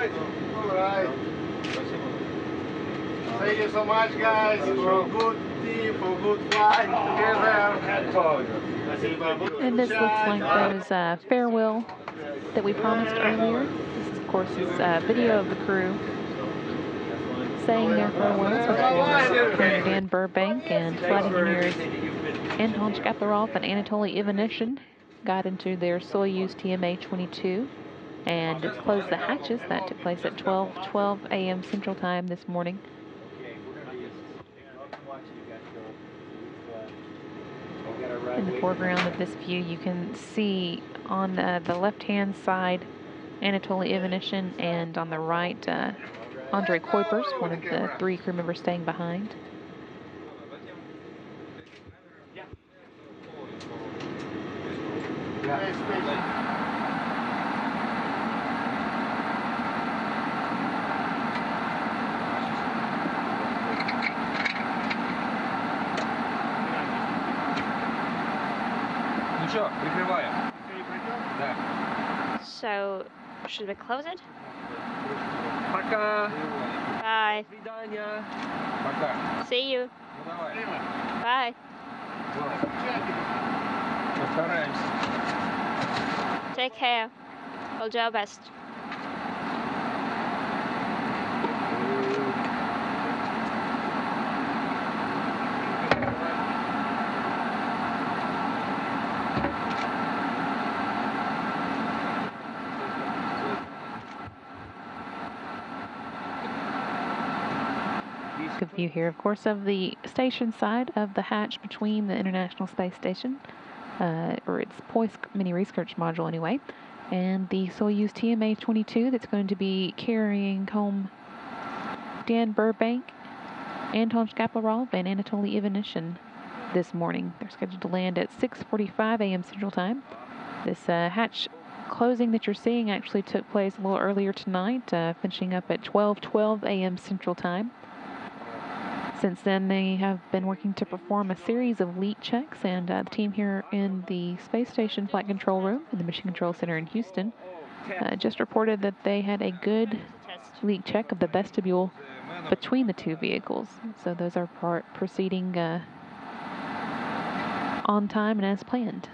right. All right. Thank you so much, guys, for a good team, for a good flight together. And this looks like those uh, farewell that we promised earlier. This, is, of course, is a video of the crew saying their farewells Colonel Dan Burbank and flight engineers Anton Shkaplerov and Anatoly Ivanishin got into their Soyuz TMA-22 and close the hatches. That took place at 12 12 a.m. Central Time this morning. In the foreground of this view, you can see on uh, the left-hand side Anatoly Ivanishin, and on the right, uh, André Kuipers, one of the three crew members staying behind. Ну что, прикрываем. Да. So, should we close it? Пока. Bye. До свидания. Пока. See you. Ну давай. Bye. Постараемся. Take care. We'll do our best. View here, of course, of the station side of the hatch between the International Space Station, uh, or its Poisk mini research module anyway, and the Soyuz TMA-22 that's going to be carrying home Dan Burbank, Anton Shkaplerov, and Anatoly Ivanishin this morning. They're scheduled to land at 6:45 a.m. Central Time. This uh, hatch closing that you're seeing actually took place a little earlier tonight, uh, finishing up at 12:12 a.m. Central Time. Since then, they have been working to perform a series of leak checks, and uh, the team here in the Space Station Flight Control Room in the Mission Control Center in Houston uh, just reported that they had a good leak check of the vestibule between the two vehicles. So those are part proceeding uh, on time and as planned.